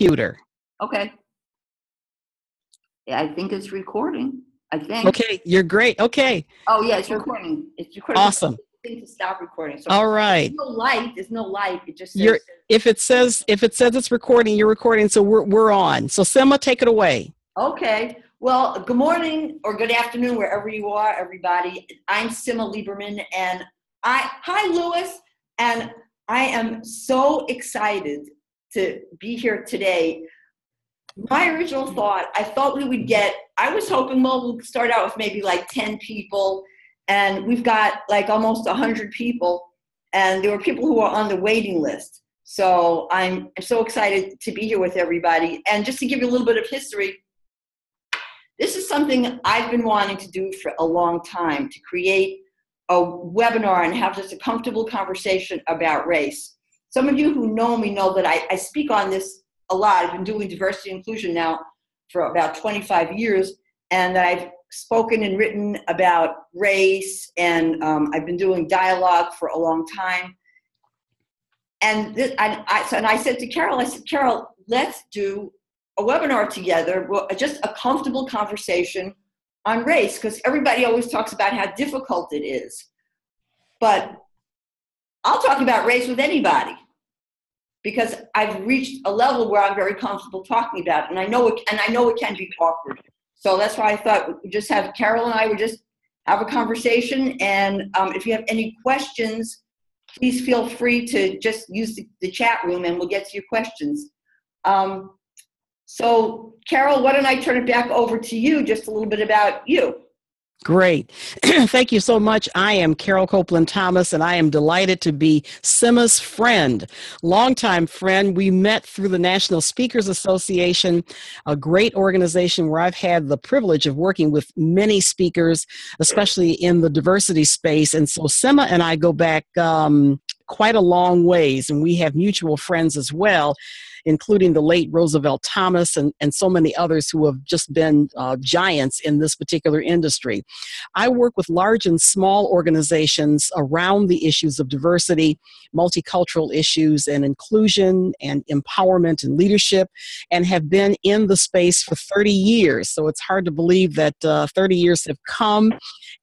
computer. Okay. Yeah, I think it's recording. I think. Okay, you're great. Okay. Oh yeah, it's recording. It's recording. Awesome. To stop recording. So All right. There's no light. There's no light. It just says. You're if it says if it says it's recording, you're recording, so we're we're on. So Simma, take it away. Okay. Well, good morning or good afternoon, wherever you are, everybody. I'm Simma Lieberman, and I hi Lewis, and I am so excited to be here today. My original thought, I thought we would get. I was hoping well, we'll start out with maybe like ten people, and we've got like almost hundred people, and there were people who are on the waiting list. So I'm so excited to be here with everybody. And just to give you a little bit of history, this is something I've been wanting to do for a long time to create a webinar and have just a comfortable conversation about race. Some of you who know me know that I, I speak on this a lot. I've been doing diversity and inclusion now for about 25 years, and that I've spoken and written about race, and um, I've been doing dialogue for a long time. And, this, and, I, and I said to Carole, I said, Carole, let's do a webinar together, just a comfortable conversation on race, because everybody always talks about how difficult it is. But I'll talk about race with anybody because I've reached a level where I'm very comfortable talking about it, and I know it, and I know it can be awkward. So that's why I thought we just have Carole and I would just have a conversation, and um, if you have any questions, please feel free to just use the, the chat room, and we'll get to your questions. Um, so, Carole, why don't I turn it back over to you? Just a little bit about you. Great. Thank you so much. I am Carole Copeland Thomas, and I am delighted to be Simma's friend, longtime friend. We met through the National Speakers Association, a great organization where I've had the privilege of working with many speakers, especially in the diversity space. And so Sima and I go back um, quite a long ways, and we have mutual friends as well including the late Roosevelt Thomas and, and so many others who have just been uh, giants in this particular industry. I work with large and small organizations around the issues of diversity, multicultural issues, and inclusion and empowerment and leadership, and have been in the space for 30 years. So it's hard to believe that uh, 30 years have come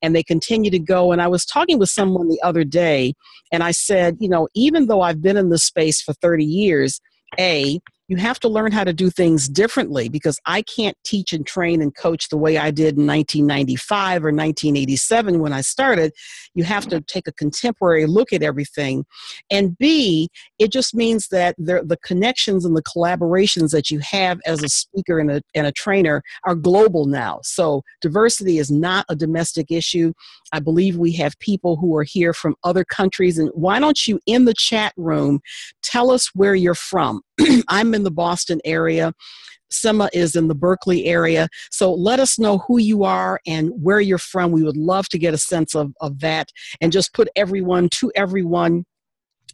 and they continue to go. And I was talking with someone the other day, and I said, you know, even though I've been in this space for 30 years, a, you have to learn how to do things differently because I can't teach and train and coach the way I did in 1995 or 1987 when I started. You have to take a contemporary look at everything. And B, it just means that the connections and the collaborations that you have as a speaker and a, and a trainer are global now. So diversity is not a domestic issue. I believe we have people who are here from other countries. And why don't you, in the chat room, tell us where you're from? I'm in the Boston area. Simma is in the Berkeley area. So let us know who you are and where you're from. We would love to get a sense of, of that and just put everyone to everyone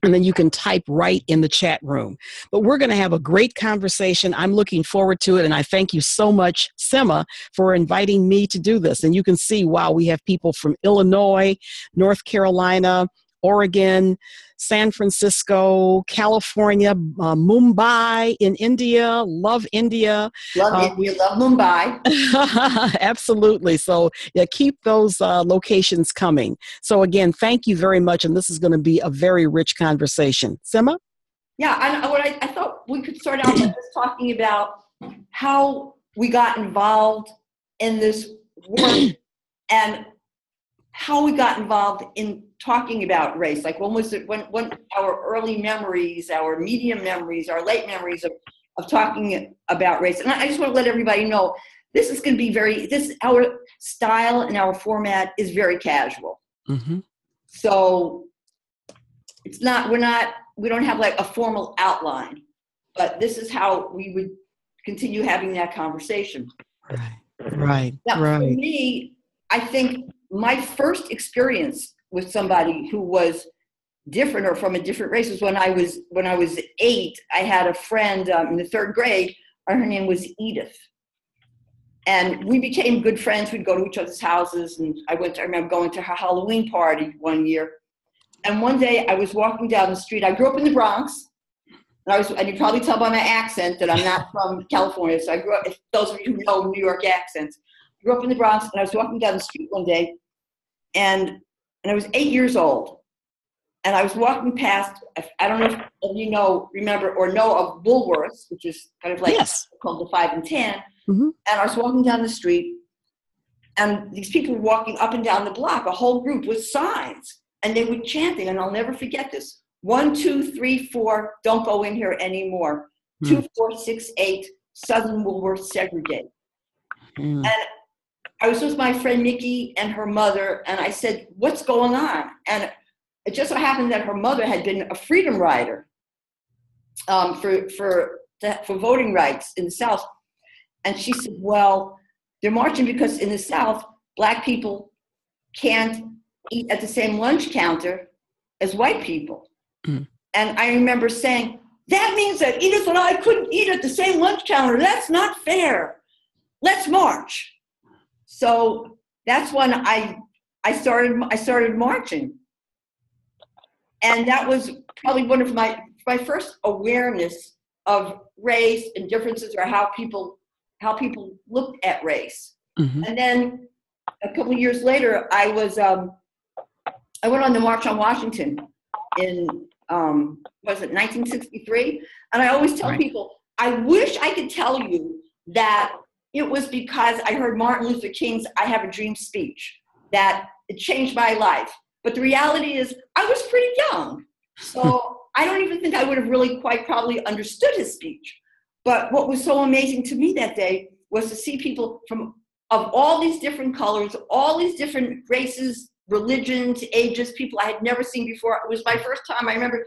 and then you can type right in the chat room. But we're going to have a great conversation. I'm looking forward to it, and I thank you so much, Simma, for inviting me to do this. And you can see, wow, we have people from Illinois, North Carolina, Oregon, San Francisco, California, uh, Mumbai in India. Love India. Love uh, India. Love Mumbai. absolutely. So yeah, keep those uh, locations coming. So again, thank you very much, and this is going to be a very rich conversation. Simma. Yeah, I, what I, I thought we could start out by just talking about how we got involved in this work and how we got involved in talking about race. Like when was it when when our early memories our medium memories our late memories of, of talking about race. And i just want to let everybody know this is going to be very this our style and our format is very casual. Mm-hmm. so it's not we're not we don't have like a formal outline but this is how we would continue having that conversation. Right right now, right. for me i think my first experience with somebody who was different or from a different race was when I was when I was eight. I had a friend um, in the third grade. Her name was Edith, and we became good friends. We'd go to each other's houses, and I went. To, I remember going to her Halloween party one year. And one day I was walking down the street. I grew up in the Bronx, And I was, and you probably tell by my accent that I'm not from California. So I grew up. Those of you who know New York accents, I grew up in the Bronx, and I was walking down the street one day, and and I was eight years old, and I was walking past. I don't know if you know, remember, or know of Woolworths, which is kind of like yes. called the Five and 10 mm-hmm. And I was walking down the street, and these people were walking up and down the block, a whole group with signs, and they were chanting. And I'll never forget this: one, two, three, four. Don't go in here anymore. Mm. Two, four, six, eight. Southern Woolworth segregate. Mm. And I was with my friend Nikki and her mother, and I said, "What's going on?" And it just so happened that her mother had been a freedom rider um, for for for voting rights in the South, and she said, "Well, they're marching because in the South, black people can't eat at the same lunch counter as white people." Mm. And I remember saying, "That means that Edith and I couldn't eat at the same lunch counter. That's not fair. Let's march." So that's when I I started I started marching and that was probably one of my my first awareness of race and differences or how people how people looked at race mm-hmm. and then a couple years later i was um, i went on the march on washington in um, was it 1963 and i always tell right. people i wish i could tell you that it was because i heard martin luther king's i have a dream speech that it changed my life but the reality is, I was pretty young. So I don't even think I would have really quite probably understood his speech. But what was so amazing to me that day was to see people from of all these different colors, all these different races, religions, ages, people I had never seen before. It was my first time. I remember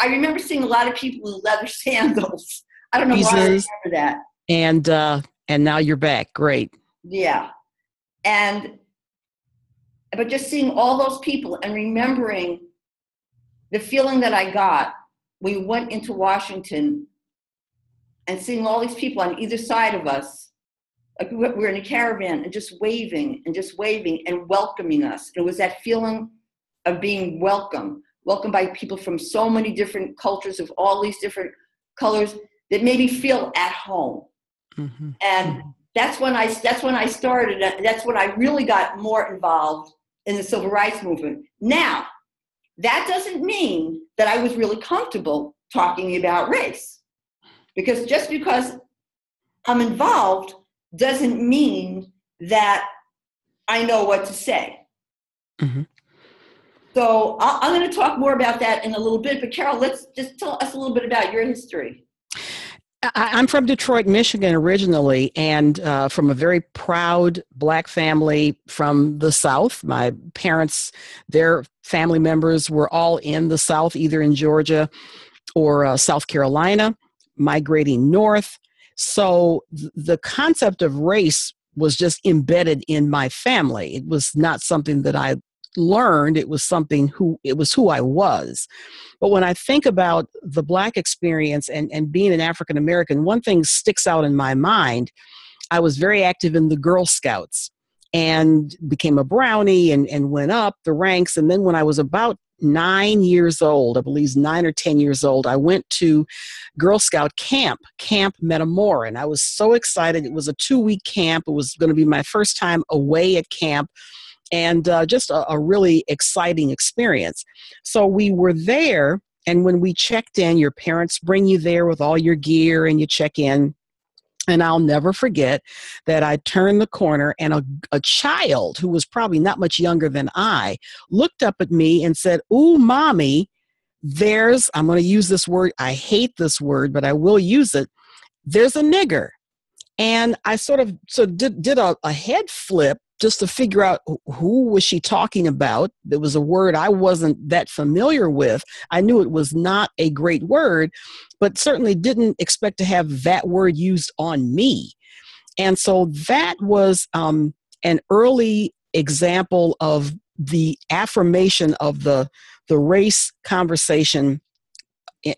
I remember seeing a lot of people with leather sandals. I don't know Jesus. why I remember that. And uh and now you're back. Great. Yeah. And but just seeing all those people and remembering the feeling that I got, we went into Washington and seeing all these people on either side of us, like we were in a caravan and just waving and just waving and welcoming us. It was that feeling of being welcome, welcomed by people from so many different cultures of all these different colors that made me feel at home. Mm-hmm. And mm-hmm. that's when I that's when I started. That's when I really got more involved in the civil rights movement. Now, that doesn't mean that I was really comfortable talking about race. Because just because I'm involved doesn't mean that I know what to say. Mm-hmm. So I'm going to talk more about that in a little bit. But Carole, let's just tell us a little bit about your history. I'm from Detroit, Michigan originally, and uh, from a very proud black family from the South. My parents, their family members were all in the South, either in Georgia or uh, South Carolina, migrating north. So th- the concept of race was just embedded in my family. It was not something that I learned it was something who it was who i was. But when i think about the black experience and, and being an african american one thing sticks out in my mind i was very active in the girl scouts and became a brownie and, and went up the ranks. And then when i was about nine years old i believe nine or ten years old i went to girl scout camp camp metamora. And i was so excited. It was a two week camp. It was going to be my first time away at camp and uh, just a, a really exciting experience. So we were there, and when we checked in, your parents bring you there with all your gear, and you check in. And I'll never forget that I turned the corner and a, a child who was probably not much younger than I looked up at me and said, Ooh, mommy, there's, I'm going to use this word, I hate this word, but I will use it. There's a nigger. And I sort of so did, did a, a head flip just to figure out who was she talking about? It was a word i wasn't that familiar with. I knew it was not a great word but certainly didn't expect to have that word used on me. And so that was um, an early example of the affirmation of the the race conversation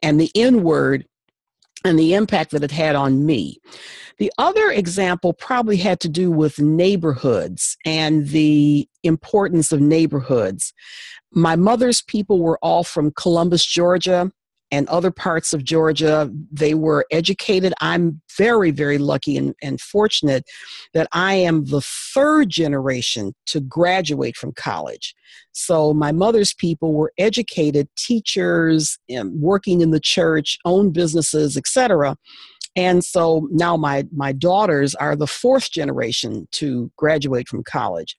and the n word and the impact that it had on me. The other example probably had to do with neighborhoods and the importance of neighborhoods. My mother's people were all from Columbus, Georgia, and other parts of Georgia. They were educated. I'm very, very lucky and, and fortunate that I am the third generation to graduate from college. So my mother's people were educated teachers, um, working in the church, own businesses, etc. And so now my my daughters are the fourth generation to graduate from college.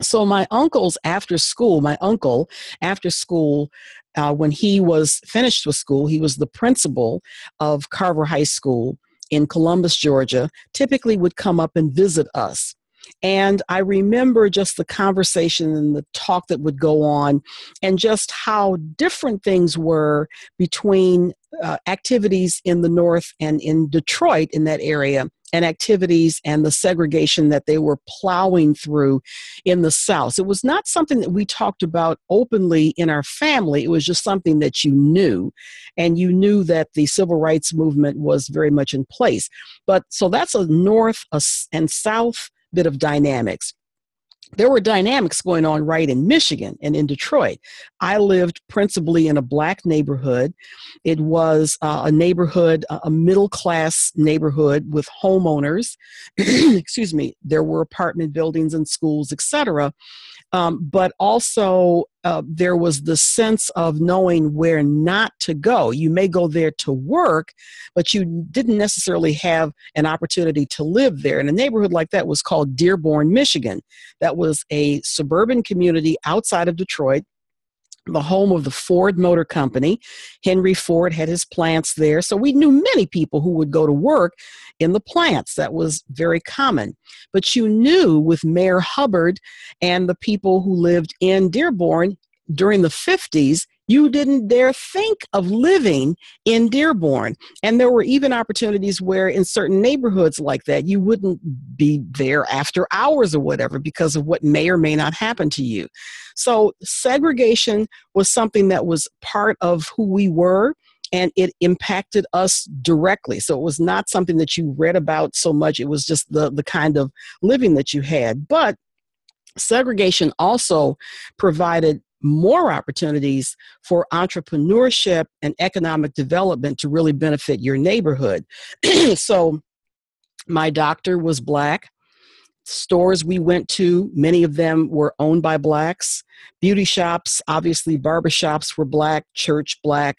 So my uncle's after school, my uncle after school uh, when he was finished with school, he was the principal of Carver High School in Columbus, Georgia, typically would come up and visit us. And I remember just the conversation and the talk that would go on, and just how different things were between uh, activities in the North and in Detroit in that area and activities and the segregation that they were plowing through in the South. It was not something that we talked about openly in our family. It was just something that you knew, and you knew that the civil rights movement was very much in place. But so that's a North and South bit of dynamics there were dynamics going on right in Michigan and in Detroit. I lived principally in a black neighborhood. It was uh, a neighborhood, a middle class neighborhood with homeowners. Excuse me. There were apartment buildings and schools, etc. Um, but also uh, there was the sense of knowing where not to go. You may go there to work, but you didn't necessarily have an opportunity to live there. And a neighborhood like that was called Dearborn, Michigan. That was a suburban community outside of Detroit the home of the Ford Motor Company. Henry Ford had his plants there. So we knew many people who would go to work in the plants. That was very common. But you knew with Mayor Hubbard and the people who lived in Dearborn during the 50s, you didn't dare think of living in Dearborn. And there were even opportunities where, in certain neighborhoods like that, you wouldn't be there after hours or whatever because of what may or may not happen to you. So, segregation was something that was part of who we were and it impacted us directly. So it was not something that you read about so much, it was just the, the kind of living that you had. But segregation also provided more opportunities for entrepreneurship and economic development to really benefit your neighborhood. so, my doctor was black. Stores we went to, many of them were owned by blacks. Beauty shops, obviously, barbershops were black, church black.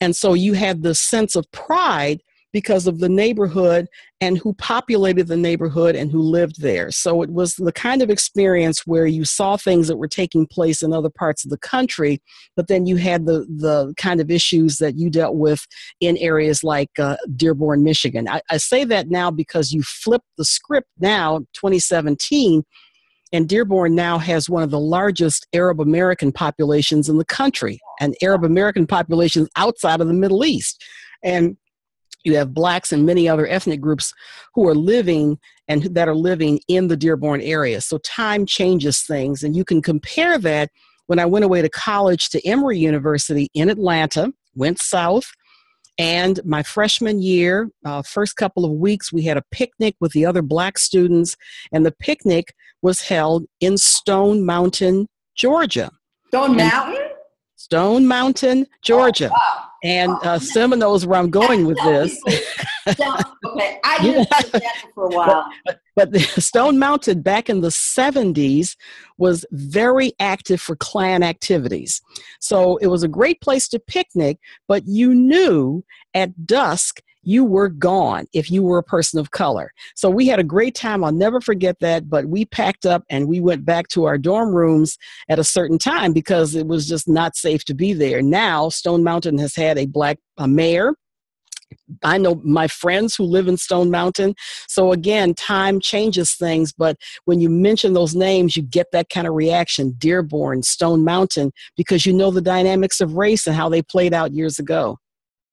And so you had the sense of pride because of the neighborhood and who populated the neighborhood and who lived there. So it was the kind of experience where you saw things that were taking place in other parts of the country, but then you had the, the kind of issues that you dealt with in areas like uh, Dearborn, Michigan. I, I say that now because you flip the script now, 2017 and Dearborn now has one of the largest Arab American populations in the country, and Arab American populations outside of the Middle East. And you have blacks and many other ethnic groups who are living and that are living in the Dearborn area. So time changes things, and you can compare that when I went away to college to Emory University in Atlanta, went south, and my freshman year, uh, first couple of weeks, we had a picnic with the other black students, and the picnic was held in Stone Mountain, Georgia. Stone Mountain? Stone Mountain, Georgia. Oh, wow. And uh, Simma knows where I'm going with this. okay, I didn't that for a while. But, but, but Stone Mountain back in the 70s was very active for Klan activities. So it was a great place to picnic, but you knew at dusk you were gone if you were a person of color. So we had a great time. I'll never forget that. But we packed up and we went back to our dorm rooms at a certain time because it was just not safe to be there. Now, Stone Mountain has had a black a mayor. I know my friends who live in Stone Mountain. So again, time changes things, but when you mention those names, you get that kind of reaction Dearborn, Stone Mountain, because you know the dynamics of race and how they played out years ago.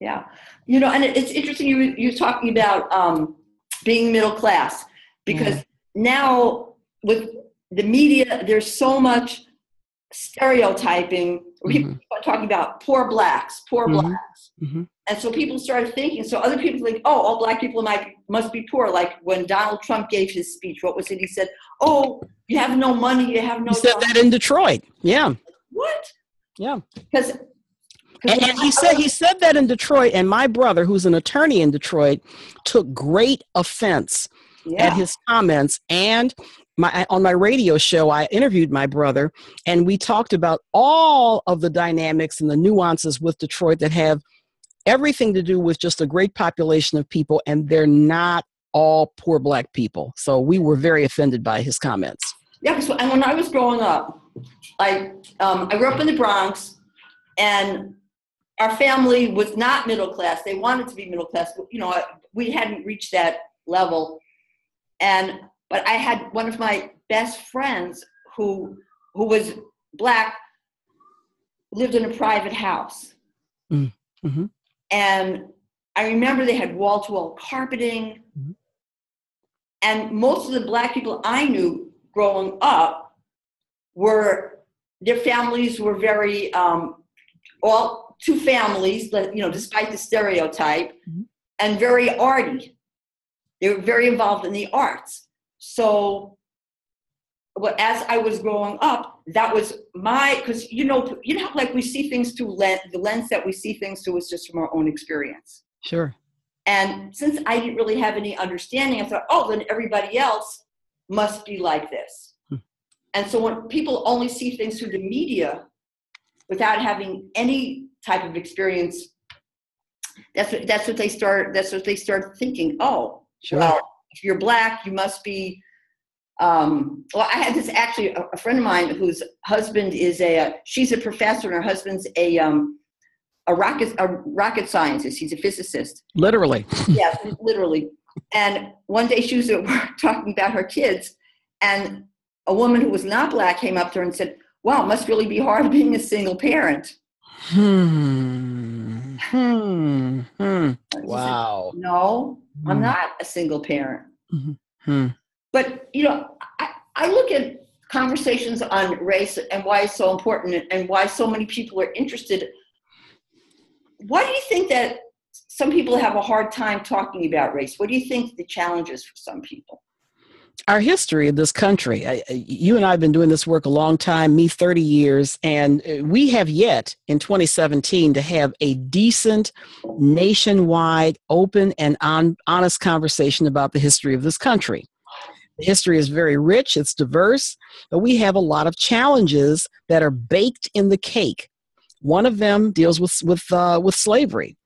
Yeah. You know, and it's interesting you you talking about um, being middle class because mm. now with the media, there's so much stereotyping. Mm-hmm. Talking about poor blacks, poor mm-hmm. blacks, mm-hmm. and so people started thinking. So other people think, oh, all black people might must be poor. Like when Donald Trump gave his speech, what was it? He said, "Oh, you have no money, you have no." He said that in Detroit. Yeah. What? Yeah. Because And, and he said he said that in Detroit, and my brother, who's an attorney in Detroit, took great offense yeah. at his comments. And my on my radio show, I interviewed my brother, and we talked about all of the dynamics and the nuances with Detroit that have everything to do with just a great population of people, and they're not all poor black people. So we were very offended by his comments. Yeah, and when I was growing up, I um, I grew up in the Bronx, and our family was not middle class. They wanted to be middle class, you know we hadn't reached that level. And but I had one of my best friends who who was black lived in a private house. Mm, mm-hmm. And I remember they had wall to wall carpeting. Mm-hmm. And most of the black people I knew growing up were, their families were very, um, all two families, you know, despite the stereotype, mm-hmm. and very arty. They were very involved in the arts. So, well, as I was growing up, that was my because you know you know like we see things through lens, the lens that we see things through is just from our own experience. Sure. And since I didn't really have any understanding, I thought, oh, then everybody else must be like this. Hmm. And so when people only see things through the media without having any type of experience, that's what that's what they start that's what they start thinking. Oh, sure. well, if you're black, you must be. Um, well, I had this actually a, a, friend of mine whose husband is a, a she's a professor and her husband's a um, a rocket a rocket scientist. He's a physicist. Literally. yes, literally. And one day she was at work talking about her kids, and a woman who was not black came up to her and said, "Wow, it must really be hard being a single parent." Hmm. Hmm. hmm. Wow. Said, no, hmm. I'm not a single parent. Mm-hmm. Hmm. But you know, I, I look at conversations on race and why it's so important and why so many people are interested. Why do you think that some people have a hard time talking about race? What do you think the challenge is for some people? Our history of this country. I, you and I have been doing this work a long time, me 30 years, and uh, we have yet in 2017 to have a decent, nationwide, open, and on, honest conversation about the history of this country. The history is very rich, it's diverse, but we have a lot of challenges that are baked in the cake. One of them deals with, with, uh, with slavery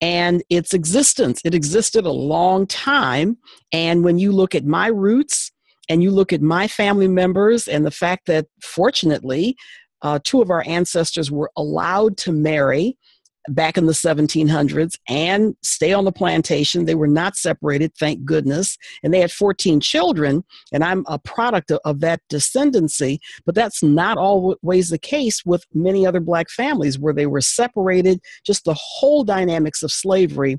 and its existence. It existed a long time. And when you look at my roots and you look at my family members and the fact that fortunately, uh, two of our ancestors were allowed to marry back in the 1700s and stay on the plantation. They were not separated, thank goodness. And they had 14 children, and I'm a product of, of that descendancy. But that's not always the case with many other black families where they were separated, just the whole dynamics of slavery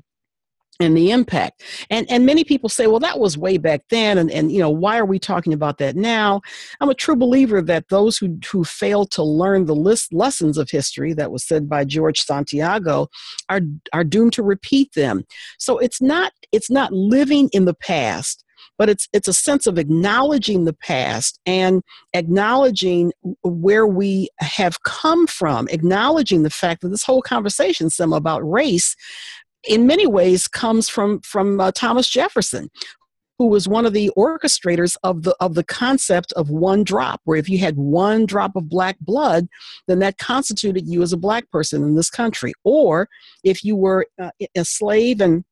and the impact. And and many people say well that was way back then and and you know why are we talking about that now? I'm a true believer that those who who fail to learn the list lessons of history that was said by george santayana are are doomed to repeat them. So it's not it's not living in the past but it's it's a sense of acknowledging the past and acknowledging where we have come from acknowledging the fact that this whole conversation some about race in many ways comes from from uh, Thomas Jefferson who was one of the orchestrators of the of the concept of one drop where if you had one drop of black blood then that constituted you as a black person in this country. Or if you were uh, a slave and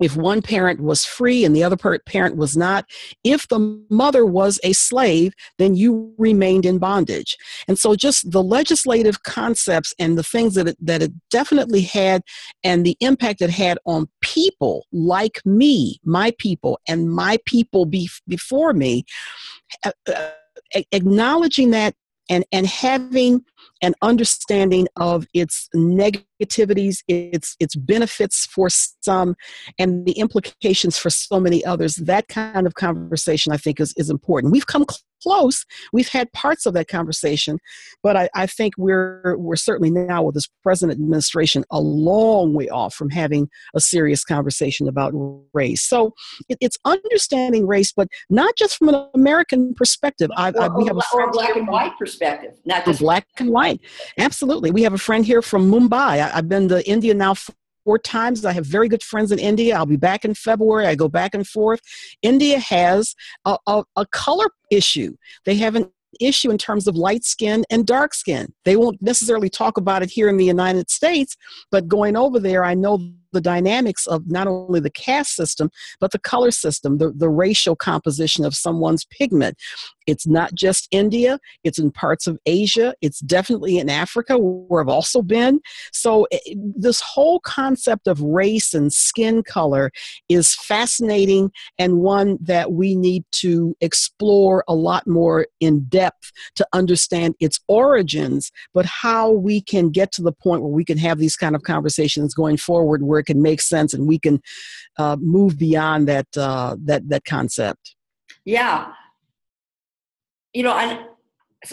if one parent was free and the other parent was not, if the mother was a slave, then you remained in bondage. And so, just the legislative concepts and the things that it, that it definitely had, and the impact it had on people like me, my people, and my people be, before me, uh, uh, acknowledging that and and having an understanding of its negativities its its benefits for some and the implications for so many others. That kind of conversation i think is, is important. We've come close. We've had parts of that conversation but I, I think we're we're certainly now with this present administration a long way off from having a serious conversation about race. So it, it's understanding race but not just from an american perspective. I, or, I, we have a or black and white perspective not just black and Absolutely. We have a friend here from Mumbai. I, have been to India now four times. I have very good friends in India. I'll be back in February. I go back and forth. India has a, a, a color issue. They have an issue in terms of light skin and dark skin. They won't necessarily talk about it here in the United States, but going over there, I know the dynamics of not only the caste system, but the color system, the, the racial composition of someone's pigment. It's not just India, it's in parts of Asia, it's definitely in Africa, where I've also been. So, it, eh, this whole concept of race and skin color is fascinating and one that we need to explore a lot more in depth to understand its origins, but how we can get to the point where we can have these kind of conversations going forward where can make sense and we can uh, move beyond that, uh, that, that concept. Yeah you know, and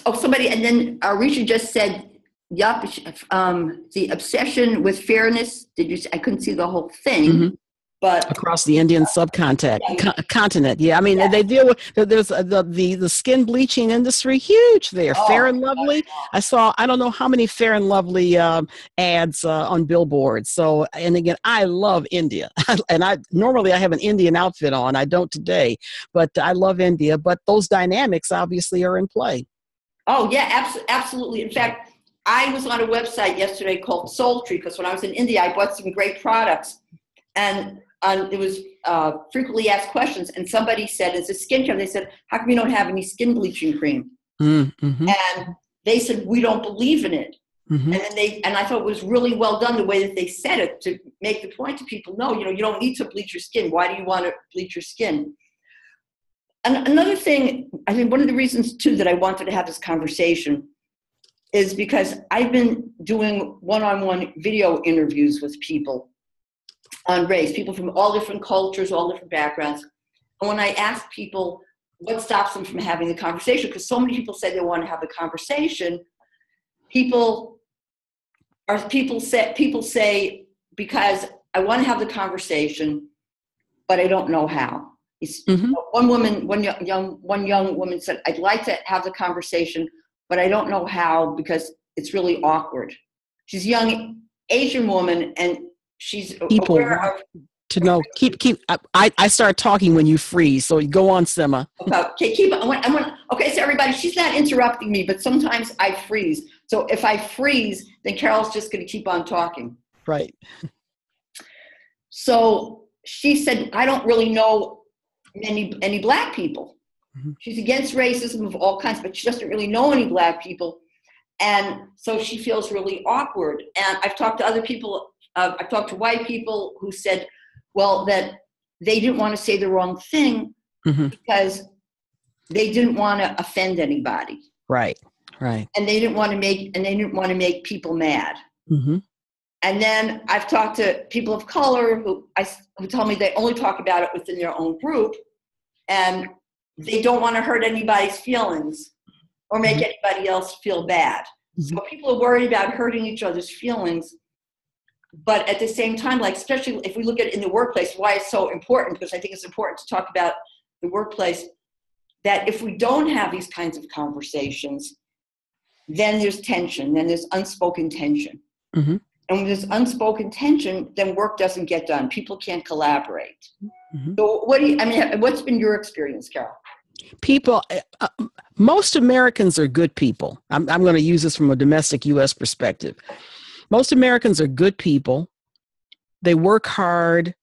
oh, somebody, and then uh, just said, yup, um, the obsession with fairness. Did you? I couldn't see the whole thing. Mm-hmm but across the Indian subcontinent. Yeah. continent. Yeah, I mean yeah. they deal with there's the, the the skin bleaching industry huge there. Oh, Fair and Lovely. I saw I don't know how many Fair and Lovely um, ads uh, on billboards. So and again, I love India, and I normally I have an Indian outfit on. I don't today, but I love India. But those dynamics obviously are in play. Oh yeah, abs- absolutely. In fact. I was on a website yesterday called Soul Tree because when I was in India, I bought some great products. And um, it was uh, frequently asked questions, and somebody said, "It's a skin care." They said, "How come you don't have any skin bleaching cream?" Mm-hmm. And they said, "We don't believe in it." Mm-hmm. And then they and I thought it was really well done the way that they said it to make the point to people. No, you know, you don't need to bleach your skin. Why do you want to bleach your skin? And another thing, I think one of the reasons too that I wanted to have this conversation is because I've been doing one-on-one video interviews with people on race, people from all different cultures, all different backgrounds. And when I ask people what stops them from having the conversation, because so many people say they want to have the conversation, people are people say people say because I want to have the conversation, but I don't know how. Mm-hmm. One woman, one young, young, one young woman said, "I'd like to have the conversation, but I don't know how because it's really awkward." She's a young Asian woman, and she's people of, to know. Keep keep. I I start talking when you freeze. So go on, Simma. Okay, keep. I want, I want, okay, so everybody, she's not interrupting me, but sometimes I freeze. So if I freeze, then Carole's just going to keep on talking. Right. So she said, I don't really know any any black people. Mm-hmm. She's against racism of all kinds, but she doesn't really know any black people. And so she feels really awkward. And I've talked to other people uh, I talked to white people who said, well, that they didn't want to say the wrong thing mm-hmm. because they didn't want to offend anybody. Right, right. And they didn't want to make and they didn't want to make people mad. Mm-hmm. And then I've talked to people of color who I who tell me they only talk about it within their own group, and they don't want to hurt anybody's feelings or make mm-hmm. anybody else feel bad. Mm-hmm. So people are worried about hurting each other's feelings but at the same time like especially if we look at it in the workplace why it's so important because i think it's important to talk about the workplace that if we don't have these kinds of conversations then there's tension then there's unspoken tension. Mm-hmm. and when there's unspoken tension then work doesn't get done. People can't collaborate. Mm-hmm. so what do you i mean what's been your experience carole? People uh, uh most americans are good people. I'm, I'm going to use this from a domestic us perspective most Americans are good people. They work hard.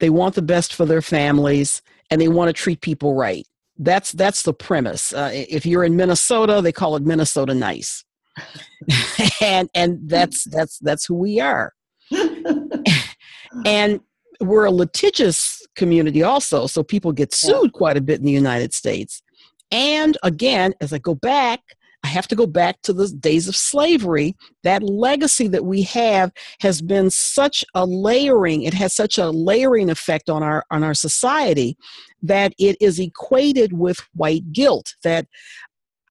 They want the best for their families, and they want to treat people right. That's that's the premise. Uh, if you're in Minnesota, they call it Minnesota nice, and and that's that's that's who we are. and we're a litigious community also, so people get sued quite a bit in the United States. And again, as I go back, I have to go back to the days of slavery. That legacy that we have has been such a layering, it has such a layering effect on our on our society that it is equated with white guilt. That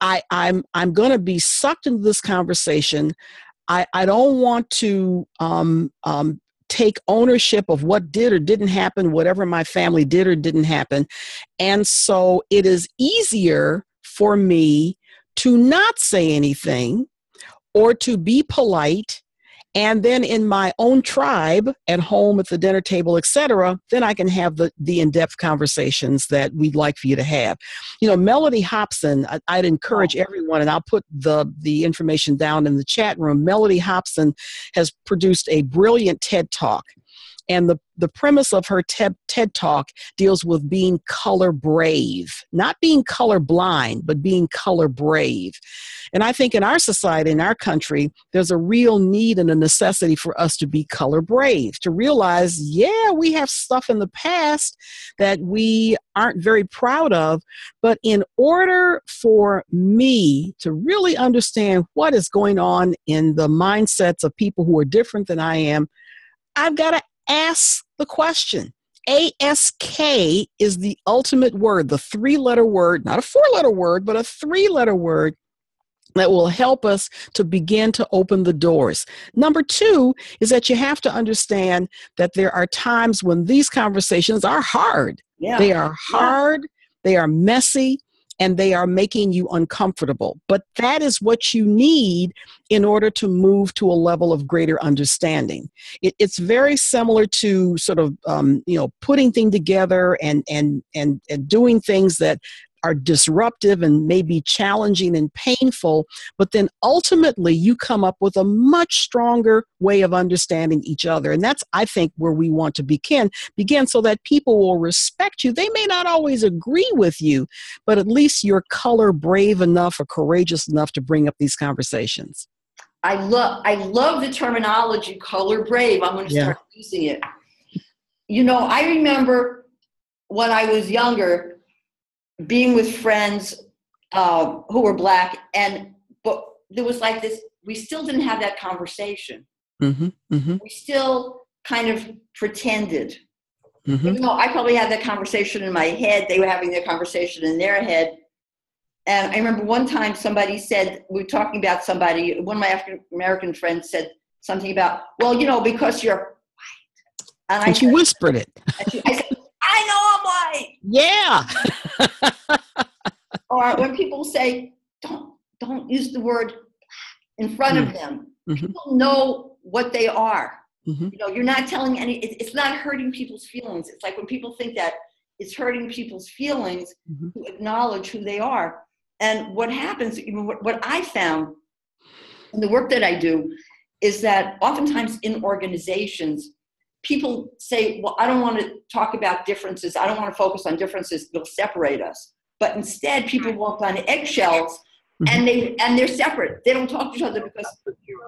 I, I'm I'm gonna be sucked into this conversation. I, I don't want to um, um, take ownership of what did or didn't happen, whatever my family did or didn't happen. And so it is easier for me to not say anything or to be polite. And then in my own tribe at home at the dinner table etc then i can have the, the in-depth conversations that we'd like for you to have. You know mellody hobson I, would encourage everyone and i'll put the the information down in the chat room. Mellody hobson has produced a brilliant ted talk and the, the premise of her TED, TED talk deals with being color brave, not being color blind, but being color brave. And I think in our society, in our country, there's a real need and a necessity for us to be color brave, to realize, yeah, we have stuff in the past that we aren't very proud of. But in order for me to really understand what is going on in the mindsets of people who are different than I am, I've got to ask the question. ASK is the ultimate word, the three letter word, not a four letter word, but a three letter word that will help us to begin to open the doors. Number two is that you have to understand that there are times when these conversations are hard. Yeah. They are hard, yeah. they are messy, and they are making you uncomfortable. But that is what you need in order to move to a level of greater understanding. It, it's very similar to sort of um, you know putting things together and and and and doing things that are disruptive and maybe challenging and painful, but then ultimately you come up with a much stronger way of understanding each other. And that's, I think, where we want to begin, begin so that people will respect you. They may not always agree with you, but at least you're color brave enough or courageous enough to bring up these conversations. I love I love the terminology color brave. I'm going to start using it. You know, I remember when I was younger, being with friends uh, who were black, and but there was like this. We still didn't have that conversation. Mm-hmm, mm-hmm. We still kind of pretended. Mm-hmm. Even though I probably had that conversation in my head, they were having their conversation in their head. And I remember one time somebody said, we were talking about somebody, one of my African American friends said something about, well, you know, because you're white. And, and I she said, whispered it. She, I said, I know I'm white. Yeah. or when people say, don't don't use the word in front mm-hmm. of them. People know what they are. Mm-hmm. You know, you're not telling any. it's not hurting people's feelings. It's like when people think that it's hurting people's feelings mm-hmm. to acknowledge who they are. And what happens, what, what I found in the work that I do, is that oftentimes in organizations, people say, well, I don't want to talk about differences. I don't want to focus on differences. They'll separate us. But instead, people walk on eggshells mm-hmm. and they and they're separate. They don't talk to each other because,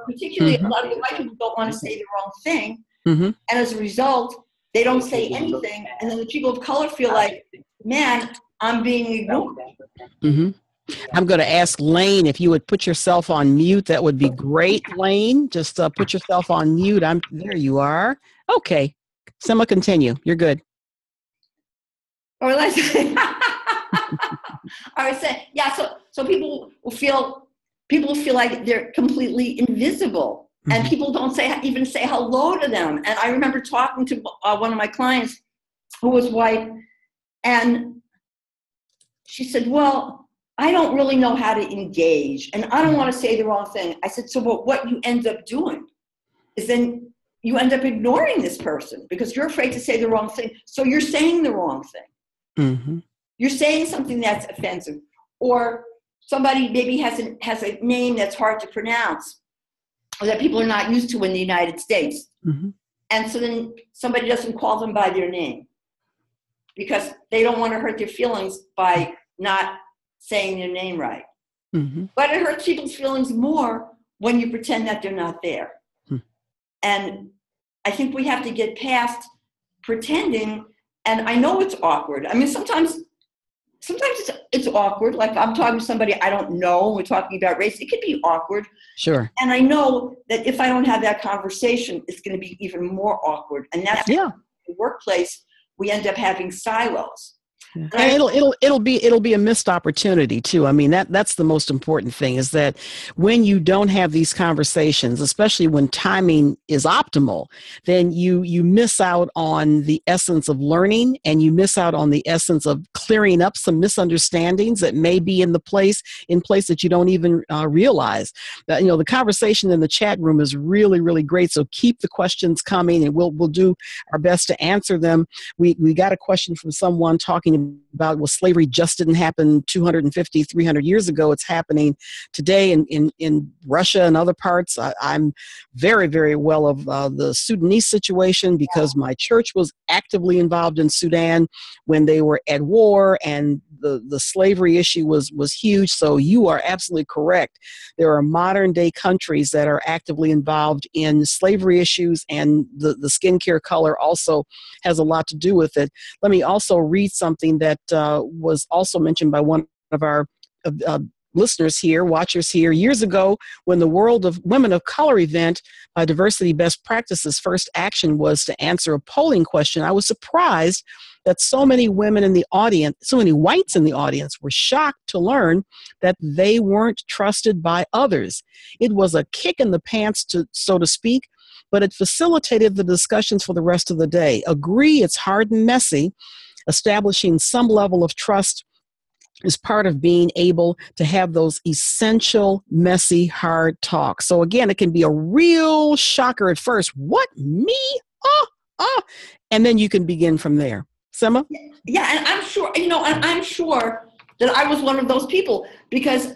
particularly, mm-hmm. a lot of the white people don't want to say the wrong thing, mm-hmm. and as a result, they don't say anything. And then the people of color feel like, man, I'm being ignored. Mm-hmm. I'm going to ask Lane if you would put yourself on mute. That would be great, Lane. Just uh, put yourself on mute. I'm there. You are okay. Simma, continue. You're good. Or let's. I would say, yeah. So, so people will feel people feel like they're completely invisible, mm-hmm. and people don't say even say hello to them. And I remember talking to uh, one of my clients who was white, and she said, "Well." I don't really know how to engage and I don't mm-hmm. want to say the wrong thing. I said, so but what you end up doing is then you end up ignoring this person because you're afraid to say the wrong thing. So you're saying the wrong thing. Mm-hmm. You're saying something that's offensive. Or somebody maybe has a, has a name that's hard to pronounce or that people are not used to in the United States. Mm-hmm. And so then somebody doesn't call them by their name because they don't want to hurt their feelings by not saying their name right. Mm-hmm. But it hurts people's feelings more when you pretend that they're not there. Hmm. And I think we have to get past pretending. And I know it's awkward. I mean, sometimes sometimes it's, it's awkward. Like I'm talking to somebody I don't know, we're talking about race. It could be awkward. Sure. And I know that if I don't have that conversation, it's going to be even more awkward. And that's yeah. the workplace, we end up having silos. Yeah. And it'll it'll it'll be it'll be a missed opportunity too. I mean that that's the most important thing is that when you don't have these conversations, especially when timing is optimal, then you you miss out on the essence of learning and you miss out on the essence of clearing up some misunderstandings that may be in the place in place that you don't even uh, realize. That you know the conversation in the chat room is really really great. So keep the questions coming, and we'll we'll do our best to answer them. We we got a question from someone about well slavery just didn't happen 250 300 years ago. It's happening today in, in, in russia and other parts. I, am very very well of uh, the sudanese situation because my church was actively involved in sudan when they were at war and the, the slavery issue was was huge. So you are absolutely correct. There are modern day countries that are actively involved in slavery issues and the, the skincare color also has a lot to do with it. Let me also read something that uh, was also mentioned by one of our uh, listeners here, watchers here, years ago when the World of Women of Color event by Diversity Best Practices first action was to answer a polling question. I was surprised that so many women in the audience, so many whites in the audience, were shocked to learn that they weren't trusted by others. It was a kick in the pants, to, so to speak, but it facilitated the discussions for the rest of the day. Agree, it's hard and messy. Establishing some level of trust is part of being able to have those essential, messy, hard talks. So, again, it can be a real shocker at first. What, me? Oh, oh. And then you can begin from there. Simma? Yeah, and I'm sure, you know, I'm sure that I was one of those people because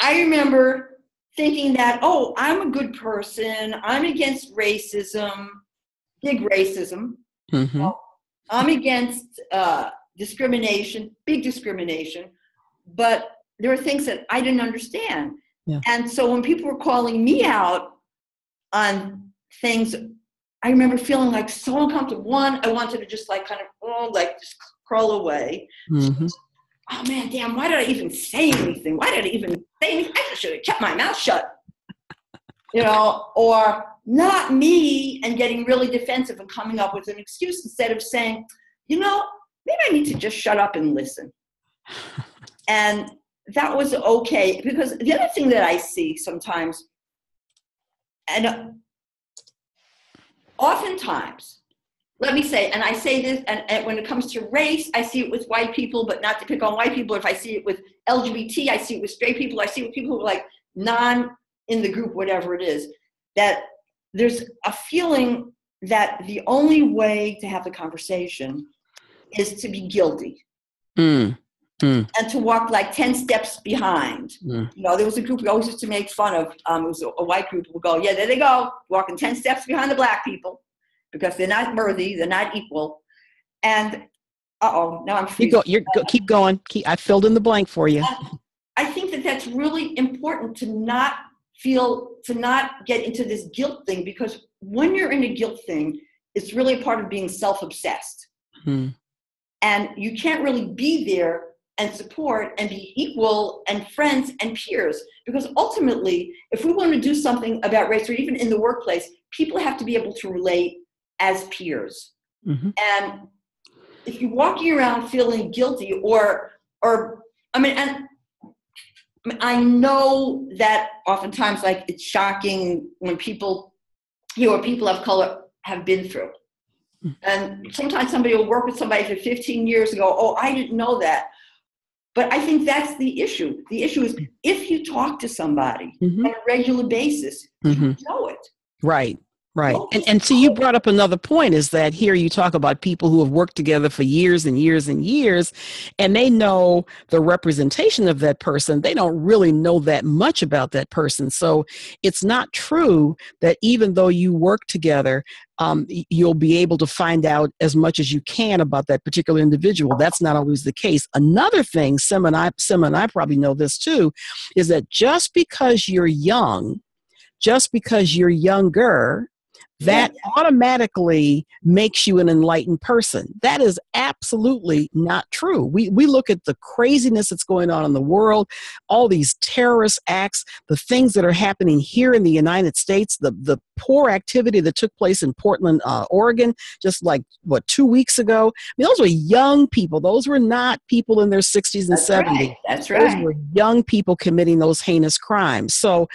I remember thinking that, oh, I'm a good person, I'm against racism, big racism. Mm-hmm. Well, I'm against uh, discrimination, big discrimination, but there are things that I didn't understand. Yeah. And so when people were calling me out on things, I remember feeling like so uncomfortable. One, I wanted to just like kind of, oh, like just crawl away. Mm-hmm. Oh man, damn, why did I even say anything? Why did I even say anything? I should have kept my mouth shut. You know, or not me and getting really defensive and coming up with an excuse instead of saying, you know, maybe I need to just shut up and listen. and that was okay because the other thing that I see sometimes, and uh, oftentimes, let me say, and I say this, and, and, when it comes to race, I see it with white people, but not to pick on white people. If I see it with LGBT, I see it with straight people, I see it with people who are like non in the group, whatever it is, that there's a feeling that the only way to have the conversation is to be guilty. Mm. Mm. And to walk like 10 steps behind. Mm. You know, there was a group we always used to make fun of. Um, it was a, a white group who would go, Yeah, there they go, walking 10 steps behind the black people because they're not worthy, they're not equal. And uh oh, now I'm. You go, you're, go, keep going. Keep, I filled in the blank for you. I think that that's really important to not feel, to not get into this guilt thing because when you're in a guilt thing, it's really a part of being self obsessed. Hmm. And you can't really be there and support and be equal and friends and peers. Because ultimately, if we want to do something about race, or even in the workplace, people have to be able to relate as peers. Mm-hmm. And if you're walking around feeling guilty or, or I mean, and I know that oftentimes, like, it's shocking when people hear what people of color have been through. Hmm. And sometimes somebody will work with somebody for 15 years and go, Oh, I didn't know that. But I think that's the issue. The issue is if you talk to somebody mm-hmm. on a regular basis, mm-hmm. you know it. Right. Right. And and so you brought up another point is that here you talk about people who have worked together for years and years and years and they know the representation of that person. They don't really know that much about that person. So it's not true that even though you work together, um, you'll be able to find out as much as you can about that particular individual. That's not always the case. Another thing, Sim and I, Sim and I probably know this too, is that just because you're young, just because you're younger that yeah. automatically makes you an enlightened person. That is absolutely not true. We, we look at the craziness that's going on in the world, all these terrorist acts, the things that are happening here in the United States, the, the poor activity that took place in Portland, uh, Oregon, just like, what, two weeks ago? I mean, those were young people. Those were not people in their 60s and that's 70s. Right. That's right. Those were young people committing those heinous crimes. So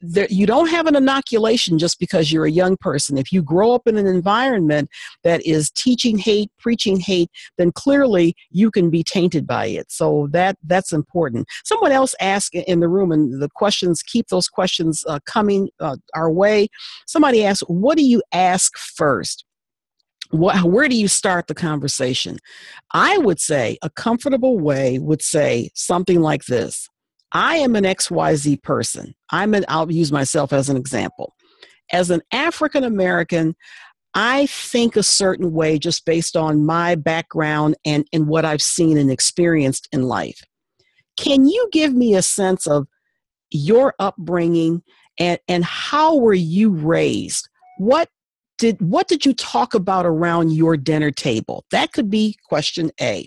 there, you don't have an inoculation just because you're a young person. If you grow up in an environment that is teaching hate, preaching hate, then clearly you can be tainted by it. So that that's important. Someone else asked in the room, and the questions keep those questions uh, coming uh, our way. Somebody asked, "What do you ask first? What, where do you start the conversation? I would say a comfortable way would say something like this I am an XYZ person. I'm an, I'll use myself as an example. As an African American, I think a certain way just based on my background and, and what I've seen and experienced in life. Can you give me a sense of your upbringing and, and how were you raised? What did what did you talk about around your dinner table that could be question a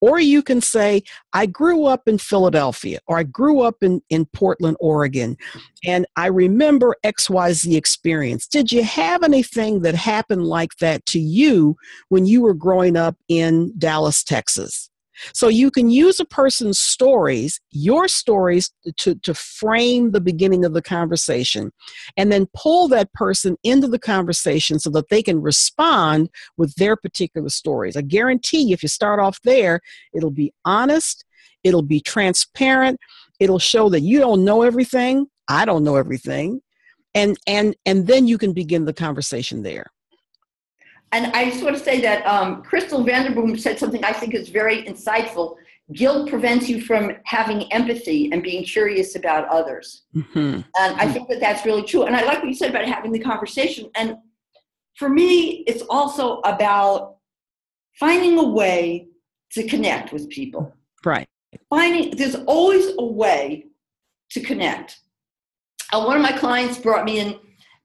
or you can say i grew up in philadelphia or i grew up in, in portland oregon and i remember xyz experience. Did you have anything that happened like that to you when you were growing up in dallas texas so you can use a person's stories, your stories, to, to frame the beginning of the conversation, and then pull that person into the conversation so that they can respond with their particular stories. I guarantee if you start off there, it'll be honest, it'll be transparent, it'll show that you don't know everything, I don't know everything, and and and then you can begin the conversation there. And I just want to say that um, Crystal Vanderboom said something I think is very insightful. Guilt prevents you from having empathy and being curious about others. Mm-hmm. And I think that that's really true. And I like what you said about having the conversation. And for me, it's also about finding a way to connect with people. Right. Finding, there's always a way to connect. And one of my clients brought me in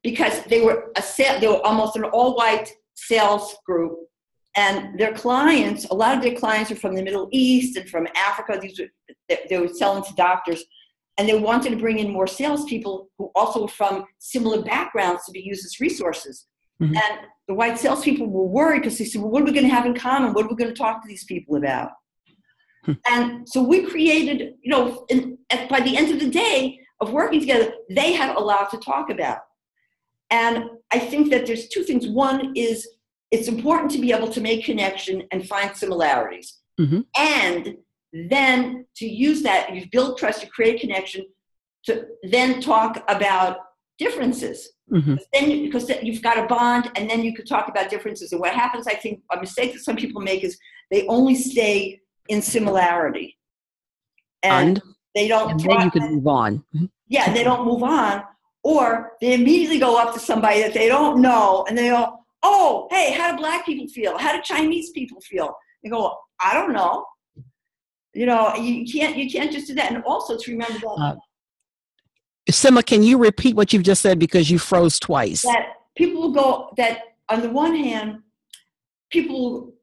because they were a set, they were almost an all white sales group. And their clients a lot of their clients are from the middle east and from africa. These were, they were selling to doctors. And they wanted to bring in more salespeople who also were from similar backgrounds to be used as resources. Mm-hmm. and the white salespeople were worried because they said well what are we going to have in common? What are we going to talk to these people about? Hmm. and so we created you know in, at, by the end of the day of working together they had a lot to talk about and I think that there's two things. One is it's important to be able to make connection and find similarities. Mm-hmm. And then to use that, you've built trust, you create a connection, to then talk about differences. Mm-hmm. Then, because you've got a bond, and then you could talk about differences. And what happens, I think, a mistake that some people make is they only stay in similarity, and, and they don't. And then you can move on. Mm-hmm. Yeah, they don't move on or they immediately go up to somebody that they don't know and they go, oh, hey, how do black people feel? How do Chinese people feel? They go, I don't know. You know, you can't you can't just do that. And also to remember that. Uh, Simma, can you repeat what you've just said because you froze twice? That people will go that on the one hand, people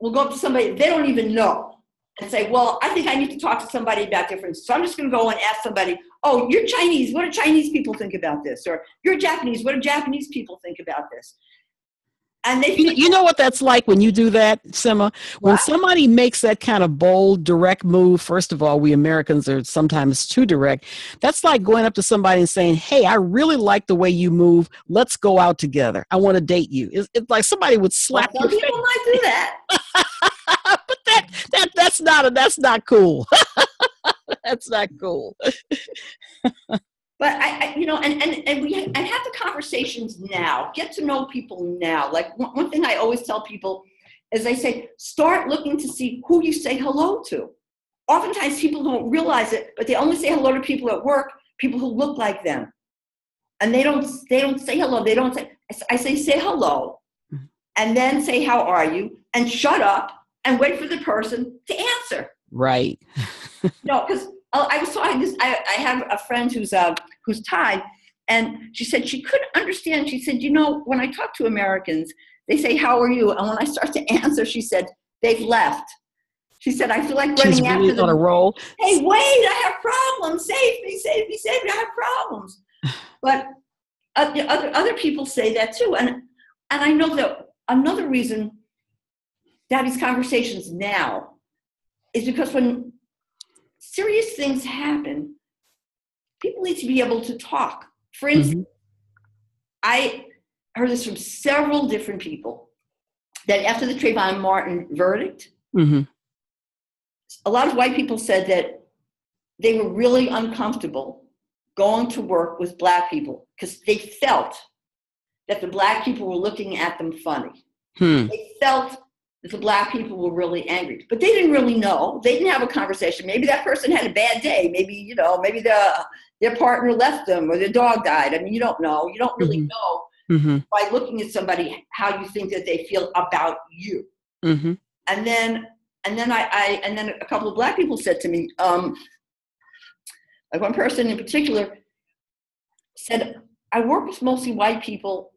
will go up to somebody they don't even know and say, well, I think I need to talk to somebody about differences. So I'm just going to go and ask somebody, oh, you're Chinese. What do Chinese people think about this? Or you're Japanese. What do Japanese people think about this? And they, you, you know what that's like when you do that, Simma. When what? somebody makes that kind of bold, direct move. First of all, we Americans are sometimes too direct. That's like going up to somebody and saying, "Hey, I really like the way you move. Let's go out together. I want to date you." It's, it's like somebody would slap. Well, some people might do that. but that that that's not a, that's not cool. that's not cool. but I, I, you know, and, and, and we and have the conversations now. Get to know people now. Like one, one thing I always tell people is I say, start looking to see who you say hello to. Oftentimes people don't realize it, but they only say hello to people at work, people who look like them. And they don't they don't say hello. They don't say I say say hello mm-hmm. and then say how are you and shut up and wait for the person to answer. Right. no, because I was talking this. I, I have a friend who's uh, who's Thai, and she said she couldn't understand. She said, you know, when I talk to Americans, they say, "How are you?" And when I start to answer, she said, "They've left." She said, "I feel like running She's really after them." on a roll. Hey, wait! I have problems. Save me! Save me! Save me! I have problems. But other other, other people say that too, and and I know that another reason that these conversations now is because when serious things happen, people need to be able to talk. For instance, I heard this from several different people that after the Trayvon Martin verdict, hmm a lot of white people said that they were really uncomfortable going to work with black people because they felt that the black people were looking at them funny. Hmm. They felt that the black people were really angry, but they didn't really know. They didn't have a conversation. Maybe that person had a bad day. Maybe you know, maybe the their partner left them or their dog died. I mean, you don't know. You don't really Mhm. know hmm by looking at somebody how you think that they feel about you. hmm and then and then I, I and then a couple of black people said to me um, like one person in particular said i work with mostly white people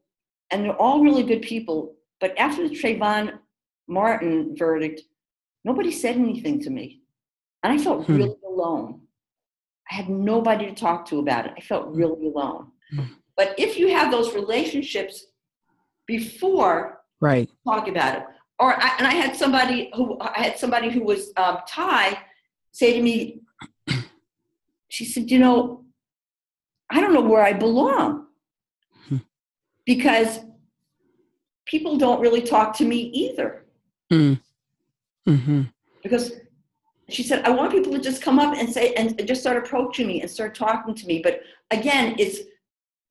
and they're all really good people but after the Trayvon martin verdict nobody said anything to me and i felt Hmm. really alone i had nobody to talk to about it i felt really alone Hmm. but if you have those relationships before Right. talk about it. Or I, and I had somebody who I had somebody who was um, Thai say to me, she said, "You know, I don't know where I belong Hmm. because people don't really talk to me either." Mm. hmm Because she said, "I want people to just come up and say and just start approaching me and start talking to me." But again, it's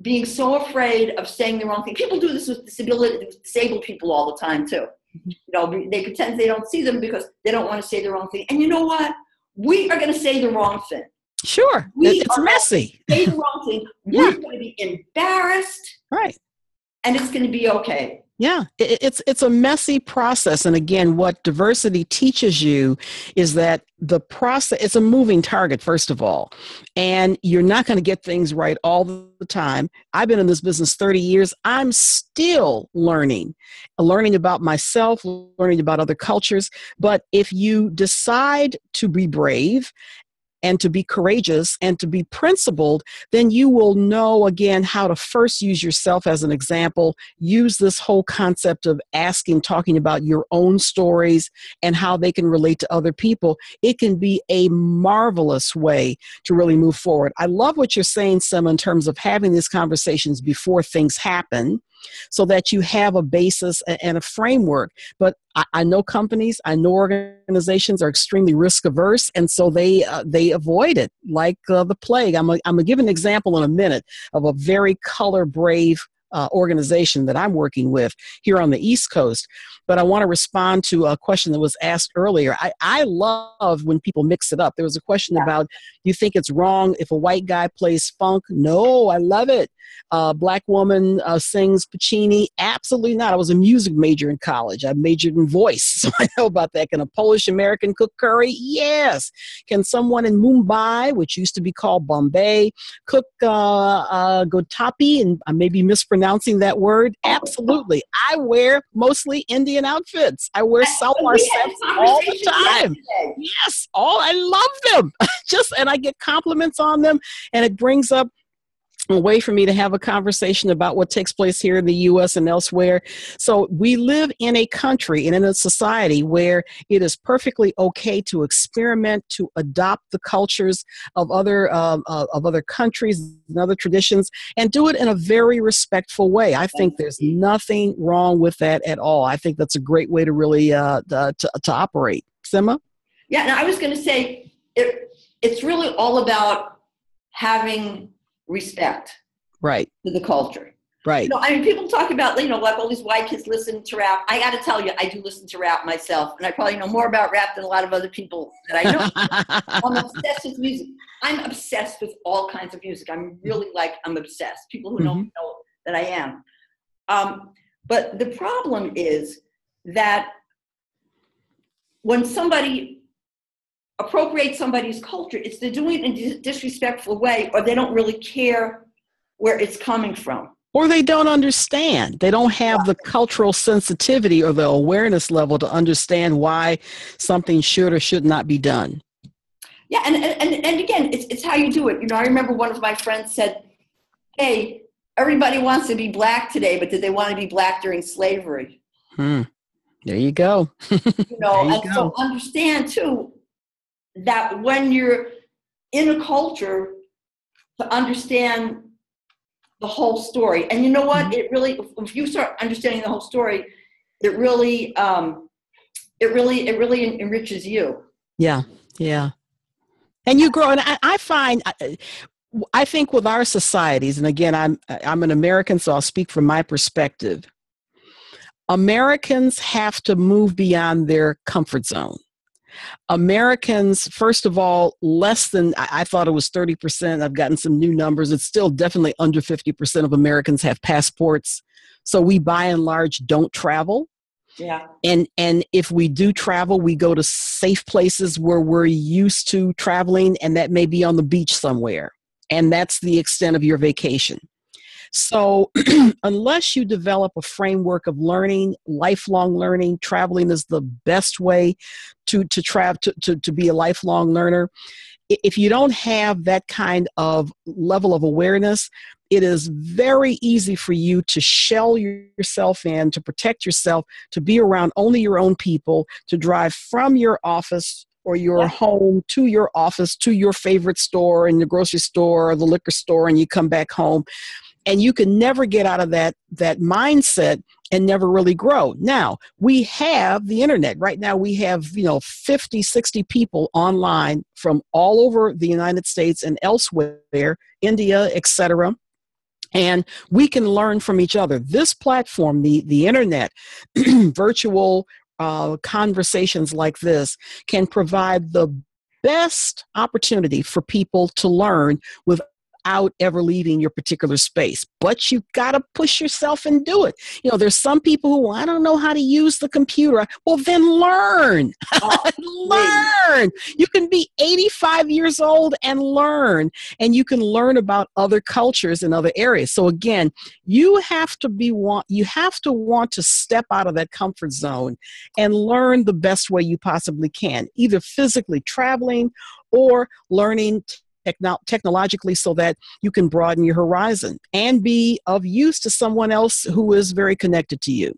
being so afraid of saying the wrong thing. People do this with disability, disabled people all the time too. You know, they pretend they don't see them because they don't want to say the wrong thing. And you know what? We are going to say the wrong thing. Sure. We it's messy. Say the wrong thing. Yeah. We're going to be embarrassed, Right. and it's going to be okay. Yeah, it's it's a messy process, and again, what diversity teaches you is that the process it's a moving target. First of all, and you're not going to get things right all the time. I've been in this business 30 years. I'm still learning, learning about myself, learning about other cultures. But if you decide to be brave and to be courageous and to be principled, then you will know again how to first use yourself as an example use this whole concept of asking, talking about your own stories and how they can relate to other people, it can be a marvelous way to really move forward. I love what you're saying, Sim, in terms of having these conversations before things happen so that you have a basis and a framework. But I, know companies, I know organizations are extremely risk averse, and so they uh, they avoid it like uh, the plague. I'm, a, I'm gonna give an example in a minute of a very color brave uh, organization that I'm working with here on the East Coast. But I want to respond to a question that was asked earlier. I, I love when people mix it up. There was a question Yeah. about, you think it's wrong if a white guy plays funk? No, I love it. Uh, black woman uh, sings Puccini? Absolutely not. I was a music major in college. I majored in voice, so I know about that. Can a Polish American cook curry? Yes. Can someone in Mumbai, which used to be called Bombay, cook uh, uh, gotapi? And I may be mispronouncing that word. Absolutely. I wear mostly Indian outfits. I wear salwar sets all the time yesterday. yes all i love them just and i get compliments on them and it brings up a way for me to have a conversation about what takes place here in the US and elsewhere. So, we live in a country and in a society where it is perfectly okay to experiment, to adopt the cultures of other, um, uh, of other countries and other traditions, and do it in a very respectful way. I think there's nothing wrong with that at all. I think that's a great way to really uh, to, to, to operate. Simma? Yeah, and I was going to say it, it's really all about having respect Right, to the culture. right. You know, I mean, people talk about, you know, like all these white kids listen to rap. I got to tell you, I do listen to rap myself, and I probably know more about rap than a lot of other people that I know. I'm obsessed with music. I'm obsessed with all kinds of music. I'm really like, I'm obsessed. People who don't know that I am. Um, but the problem is that when somebody appropriates somebody's culture, it's they're doing it in a disrespectful way, or they don't really care where it's coming from. Or they don't understand. They don't have the cultural sensitivity or the awareness level to understand why something should or should not be done. Yeah, and, and, and again, it's, it's how you do it. You know, I remember one of my friends said, Hey, everybody wants to be black today, but did they want to be black during slavery? Hmm. There you go. you know, you and go. so understand too that when you're in a culture to understand the whole story. And you know what? Mm-hmm. It really, if you start understanding the whole story, it really, um, it really, it really enriches you. Yeah, yeah. And you grow, and I, I find, I think with our societies, and again, I'm I'm an American, so I'll speak from my perspective. Americans have to move beyond their comfort zone. Americans, first of all, less than, I thought it was 30%. I've gotten some new numbers. It's still definitely under 50% of Americans have passports. So we by and large don't travel. Yeah. And and if we do travel, we go to safe places where we're used to traveling and that may be on the beach somewhere. And that's the extent of your vacation. So, unless you develop a framework of learning, lifelong learning, traveling is the best way to to travel to, to, to be a lifelong learner. If you don't have that kind of level of awareness, it is very easy for you to shell yourself in, to protect yourself, to be around only your own people, to drive from your office or your home to your office to your favorite store and the grocery store or the liquor store and you come back home and you can never get out of that that mindset and never really grow. Now we have the internet. Right now we have you know 50 60 people online from all over the united states and elsewhere india etc and we can learn from each other. This platform the the internet virtual uh, conversations like this can provide the best opportunity for people to learn with without ever leaving your particular space. But you got to push yourself and do it. You know, there's some people who, I don't know how to use the computer. Well, then learn. Oh, learn. You can be 85 years old and learn, and you can learn about other cultures in other areas. So again, you have to be want you have to want to step out of that comfort zone and learn the best way you possibly can, either physically traveling or learning techno- technologically so that you can broaden your horizon and be of use to someone else who is very connected to you.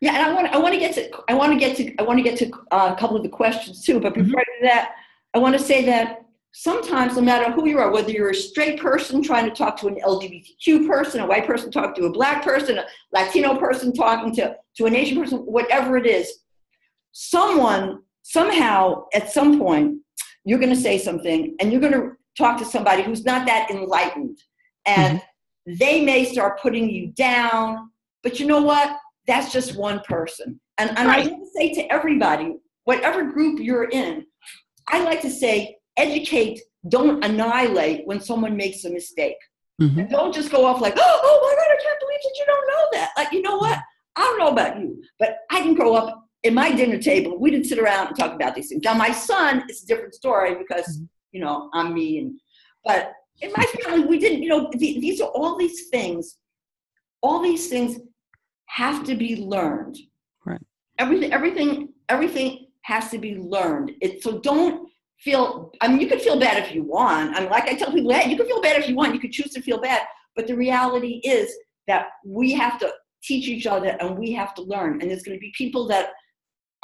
Yeah, and I want I want to get to I want to get to I want to get to uh, a couple of the questions too. But before mm-hmm. I do that, I want to say that sometimes, no matter who you are, whether you're a straight person trying to talk to an LGBTQ person, a white person talking to a black person, a Latino person talking to to an Asian person, whatever it is, someone somehow at some point you're going to say something and you're going to talk to somebody who's not that enlightened. And mm-hmm. they may start putting you down but you know what? That's just one person. And, and right. i want to say to everybody whatever group you're in i like to say educate don't annihilate when someone makes a mistake. Mm-hmm. don't just go off like oh, oh my god i can't believe that you don't know that. Like you know what? I don't know about you but i didn't grow up in my dinner table. We didn't sit around and talk about these things. Now my son it's a different story because mm-hmm you know, I'm me. And but in my family, we didn't. You know, the, these are all these things. All these things have to be learned. Right. Everything, everything, everything has to be learned. It so don't feel. I mean, you can feel bad if you want. I mean, like I tell people, hey, you can feel bad if you want. You can choose to feel bad, but the reality is that we have to teach each other and we have to learn. And there's going to be people that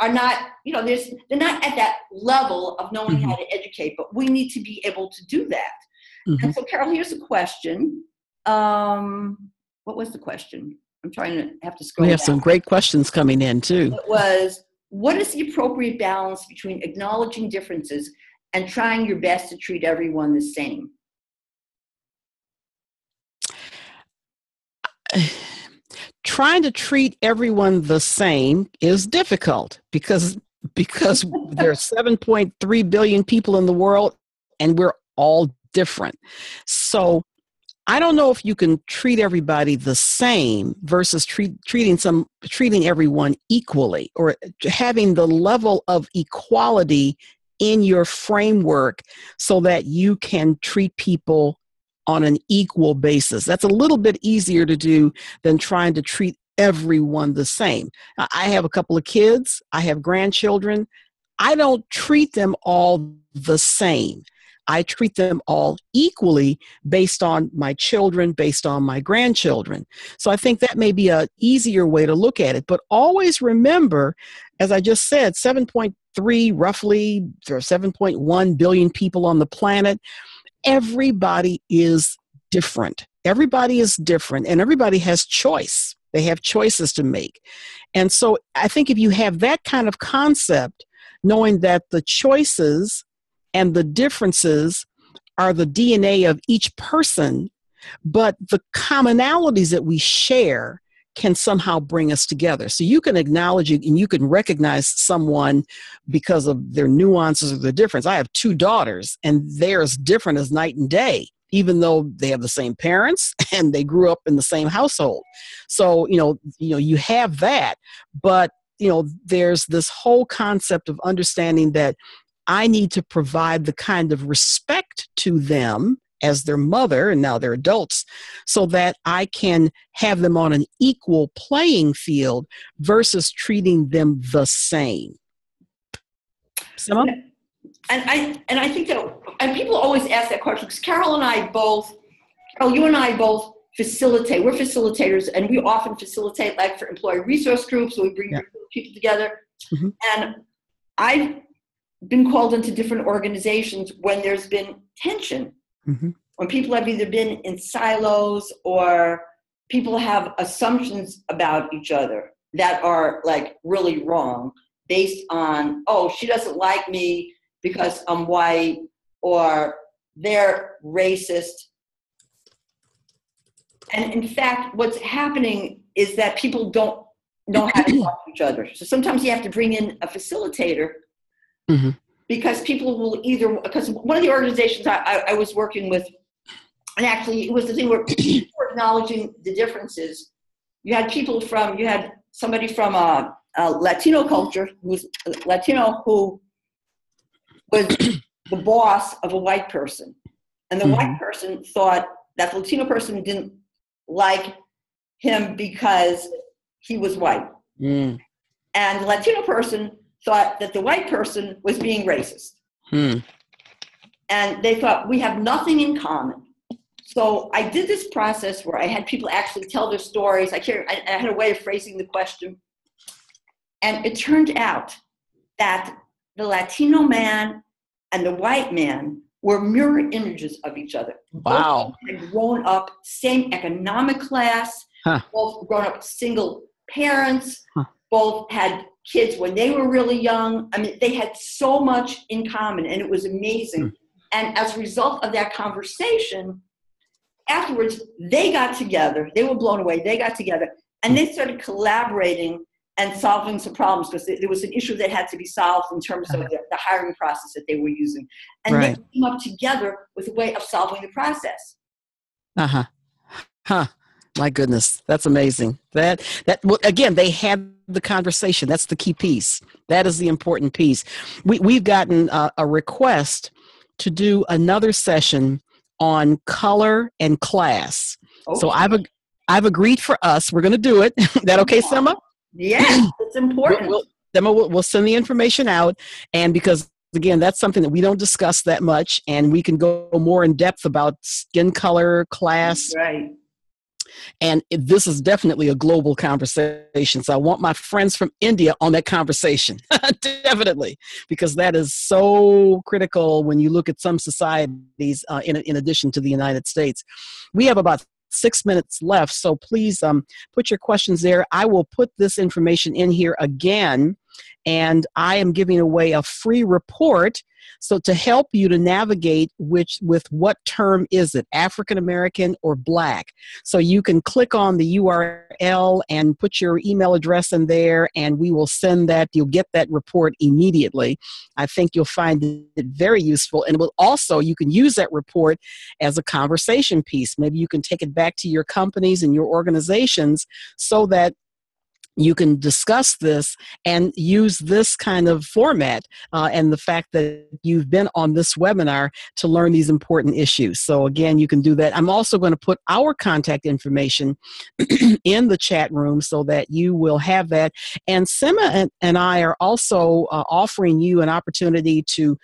are not, you know, there's they're not at that level of knowing mm-hmm. how to educate, but we need to be able to do that. Mm-hmm. And so, Carole, here's a question. Um, what was the question? I'm trying to have to scroll. We have down. some great questions coming in too. It was what is the appropriate balance between acknowledging differences and trying your best to treat everyone the same? trying to treat everyone the same is difficult because because there are 7.3 billion people in the world and we're all different. So I don't know if you can treat everybody the same versus treat, treating some treating everyone equally or having the level of equality in your framework so that you can treat people on an equal basis. That's a little bit easier to do than trying to treat everyone the same. I have a couple of kids, I have grandchildren. I don't treat them all the same. I treat them all equally based on my children, based on my grandchildren. So I think that may be an easier way to look at it. But always remember, as I just said, 7.3 roughly, there are 7.1 billion people on the planet. Everybody is different. Everybody is different, and everybody has choice. They have choices to make. And so I think if you have that kind of concept, knowing that the choices and the differences are the DNA of each person, but the commonalities that we share can somehow bring us together. So you can acknowledge and you can recognize someone because of their nuances or their difference. I have two daughters and they're as different as night and day, even though they have the same parents and they grew up in the same household. So, you know, you know, you have that, but you know, there's this whole concept of understanding that I need to provide the kind of respect to them as their mother, and now they're adults, so that I can have them on an equal playing field versus treating them the same. Simone? And I and I think that and people always ask that question because Carole and I both, Carole, you and I both facilitate. We're facilitators, and we often facilitate like for employee resource groups. We bring yeah. people together, mm-hmm. and I've been called into different organizations when there's been tension mm-hmm. when people have either been in silos or people have assumptions about each other that are like really wrong based on oh she doesn't like me because i'm white or they're racist and in fact what's happening is that people don't know how to talk to each other so sometimes you have to bring in a facilitator mm-hmm. Because people will either because one of the organizations I, I, I, was working with, and actually it was the thing where people were acknowledging the differences. You had people from you had somebody from a, a Latino culture who's Latino who was the boss of a white person, and the mm-hmm. white person thought that the Latino person didn't like him because he was white. Mm. And the Latino person thought that the white person was being racist. Hmm. And they thought, we have nothing in common. So I did this process where I had people actually tell their stories. I, I had a way of phrasing the question. And it turned out that the Latino man and the white man were mirror images of each other. Wow. Both had grown up, same economic class, huh. both grown up single parents, huh. both had kids when they were really young. I mean, they had so much in common, and it was amazing. Mm. And as a result of that conversation, afterwards, they got together. They were blown away. They got together and they started collaborating and solving some problems because there was an issue that had to be solved in terms of the, the hiring process that they were using. And right. they came up together with a way of solving the process. Uh huh. Huh. My goodness, that's amazing. That that well, again, they had the conversation. That's the key piece. That is the important piece. We we've gotten a, a request to do another session on color and class. Okay. So I've I've agreed for us. We're going to do it. that okay, Simma? Yeah, it's important. We'll, we'll, we'll, we'll send the information out, and because again that's something that we don't discuss that much and we can go more in depth about skin color class right and it, this is definitely a global conversation. So I want my friends from India on that conversation, definitely, because that is so critical when you look at some societies uh, in, in addition to the United States. We have about six minutes left, so please um, put your questions there. I will put this information in here again and I am giving away a free report so to help you to navigate which with what term is it, African American or black. So you can click on the URL and put your email address in there and we will send that. You'll get that report immediately. I think you'll find it very useful and will also you can use that report as a conversation piece. Maybe you can take it back to your companies and your organizations so that you can discuss this and use this kind of format uh, and the fact that you've been on this webinar to learn these important issues. So, again, you can do that. I'm also going to put our contact information in the chat room so that you will have that. And Simma and, and I are also uh, offering you an opportunity to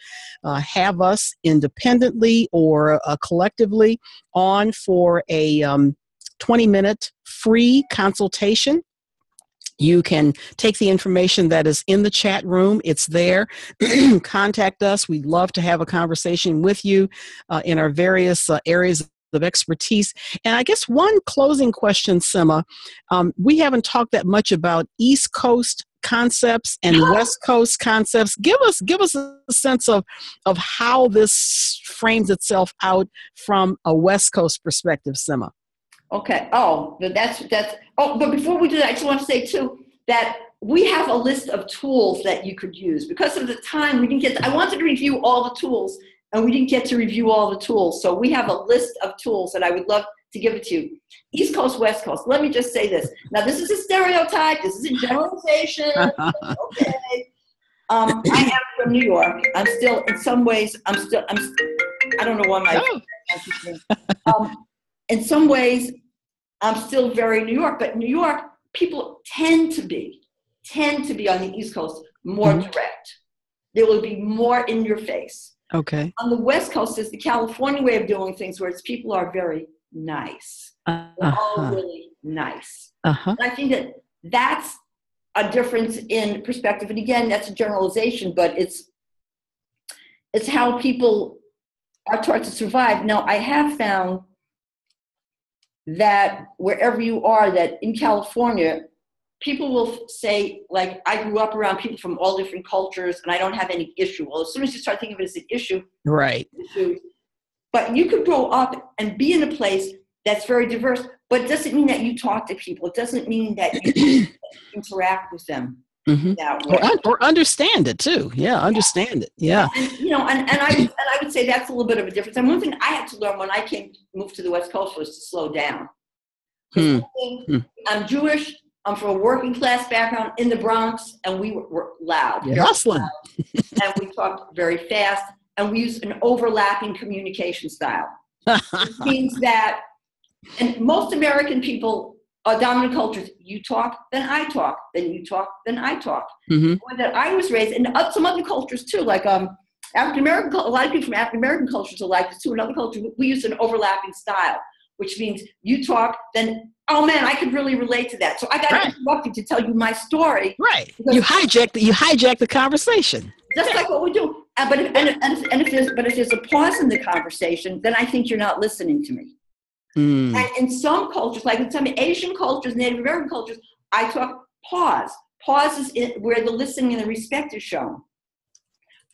uh, have us independently or uh, collectively on for a um, 20 minute free consultation you can take the information that is in the chat room, it's there. Contact us. We'd love to have a conversation with you uh, in our various uh, areas of expertise. And I guess one closing question, Simma. Um, we haven't talked that much about East Coast concepts and West Coast concepts. Give us give us a sense of of how this frames itself out from a West Coast perspective, Simma. Okay. Oh, that's that's. Oh, but before we do that, I just want to say too that we have a list of tools that you could use because of the time we didn't get. To, I wanted to review all the tools, and we didn't get to review all the tools. So we have a list of tools that I would love to give it to you. East Coast, West Coast. Let me just say this. Now, this is a stereotype. This is a generalization. okay. Um, I am from New York. I'm still, in some ways, I'm still, I'm. I don't know why my. Um, in some ways, I'm still very New York, but New York people tend to be, tend to be on the East Coast more mm-hmm. direct. They will be more in your face. Okay. On the West Coast is the California way of doing things, where it's people are very nice. Uh-huh. They're all really nice. Uh-huh. I think that that's a difference in perspective. And again, that's a generalization, but it's it's how people are taught to survive. Now, I have found that wherever you are, that in California, people will say, like, I grew up around people from all different cultures and I don't have any issue. Well, as soon as you start thinking of it as an issue, right. Issue, but you could grow up and be in a place that's very diverse, but it doesn't mean that you talk to people. It doesn't mean that you interact with them. Mm-hmm. Or, or, understand it too. Yeah, understand it. Yeah. And, you know, and, and I and I would say that's a little bit of a difference. And one thing I had to learn when I came moved to the West Coast was to slow down. Hmm. hmm. I'm Jewish. I'm from a working class background in the Bronx, and we were, were loud. Yeah. Hustling. and we talked very fast, and we used an overlapping communication style. Which means that, and most American people uh, dominant cultures, you talk, then I talk, then you talk, then I talk. Mm-hmm. that I was raised, and uh, some other cultures too, like um, African American, a lot of people from African American cultures are like this too. In other cultures, we use an overlapping style, which means you talk, then oh man, I could really relate to that. So I got right. interrupted to tell you my story. Right. You hijack the you hijack the conversation. Just like what we do. Uh, but if, and, and, if, and if there's but if there's a pause in the conversation, then I think you're not listening to me. Mm. And in some cultures, like in some Asian cultures, Native American cultures, I talk pause. Pause is where the listening and the respect is shown.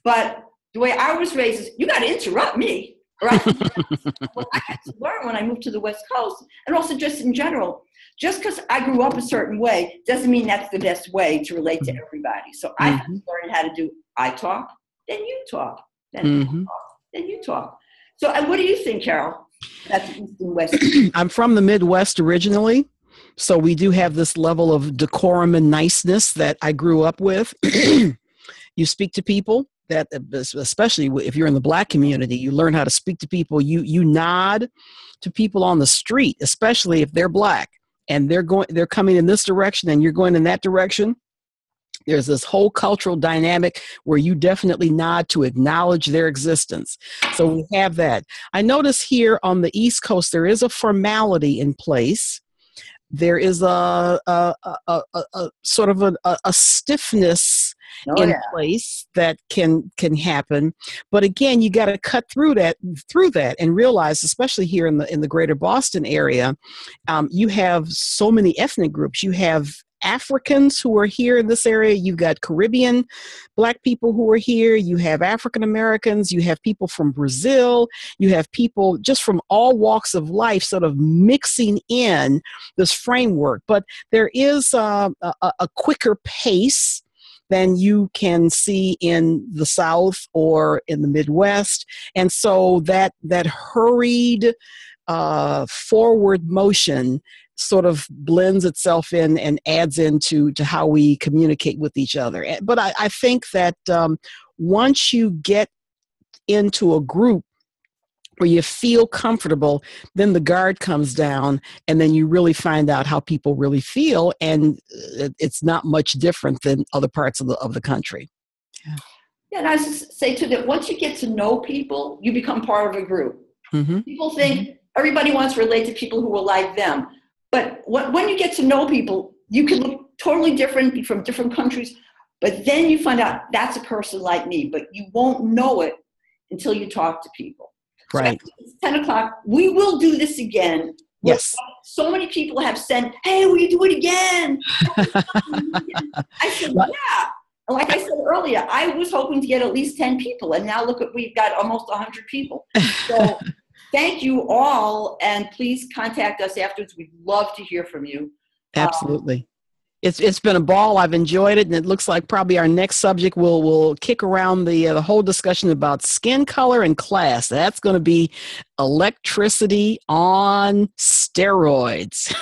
But the way I was raised is, you got to interrupt me. Right? what I had to learn when I moved to the West Coast, and also just in general, just because I grew up a certain way doesn't mean that's the best way to relate to everybody. So mm-hmm. I had to learn how to do I talk, then you talk, then mm-hmm. you talk, then you talk. So, and what do you think, Carole? That's East and West. I'm from the Midwest originally. So we do have this level of decorum and niceness that I grew up with. you speak to people that especially if you're in the black community you learn how to speak to people you you nod to people on the street especially if they're black and they're going they're coming in this direction and you're going in that direction there's this whole cultural dynamic where you definitely nod to acknowledge their existence. So we have that. I notice here on the East Coast, there is a formality in place. There is a, a, a, a sort of a, a stiffness oh, in yeah. place that can can happen but again you got to cut through that through that and realize especially here in the in the greater boston area um, you have so many ethnic groups you have Africans who are here in this area. You've got Caribbean black people who are here. You have African Americans. You have people from Brazil. You have people just from all walks of life sort of mixing in this framework. But there is uh, a, a quicker pace than you can see in the South or in the Midwest. And so that that hurried uh, forward motion sort of blends itself in and adds into to how we communicate with each other. But I, I think that um, once you get into a group where you feel comfortable, then the guard comes down, and then you really find out how people really feel, and uh, it's not much different than other parts of the of the country. Yeah, yeah and I just say to that once you get to know people, you become part of a group. Mm-hmm. People think mm-hmm. everybody wants to relate to people who are like them, but when you get to know people, you can look totally different, be from different countries, but then you find out that's a person like me, but you won't know it until you talk to people. Right. So it's 10 o'clock. We will do this again. Yes. So many people have sent, hey, will you do it again? I said, yeah. Like I said earlier, I was hoping to get at least 10 people, and now look at we've got almost 100 people. So thank you all, and please contact us afterwards. We'd love to hear from you. Absolutely. Um, it's it's been a ball. I've enjoyed it, and it looks like probably our next subject will will kick around the uh, the whole discussion about skin color and class. That's going to be electricity on steroids.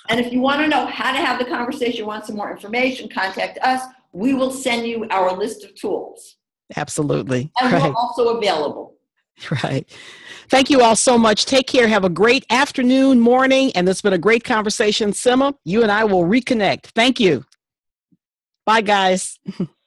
and if you want to know how to have the conversation, want some more information, contact us. We will send you our list of tools. Absolutely, and right. we're also available. Right. Thank you all so much. Take care. Have a great afternoon, morning, and it's been a great conversation. Simma, you and I will reconnect. Thank you. Bye, guys.